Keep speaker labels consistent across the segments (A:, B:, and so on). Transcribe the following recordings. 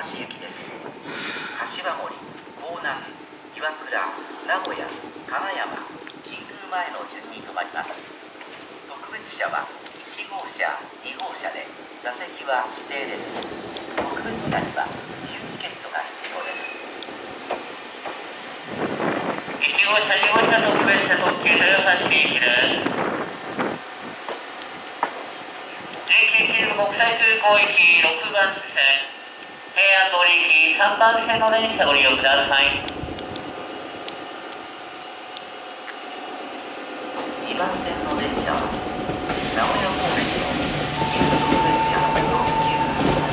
A: 橋行きです。柏森港南岩倉名古屋金山神宮前の順に止まります。特別車は1号車2号車で座席は指定です。特別車には自由チケットが必要です。
B: 1号車2号車特別車特急豊橋行きです。国際空港行き6番線。平安通り行き3番線の電車ご利用ください。
A: 2番線の電車は名古屋方面の新特別車特急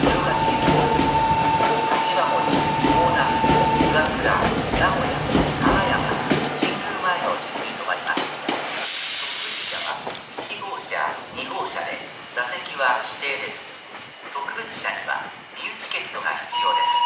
A: 豊橋行きです。柏森大田岩倉名古屋金山神宮前の順に止まります。特別車は1号車2号車で座席は指定です。特別車には入チケットが必要です。